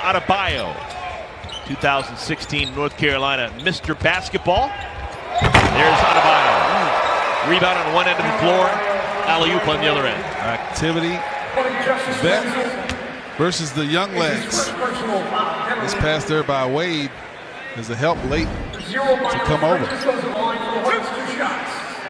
Adebayo. 2016 North Carolina Mr. Basketball. There's Adebayo. Rebound on one end of the floor. Alley-oop on the other end. Activity. Beck versus the young legs. This pass there by Wade is a help late to come over.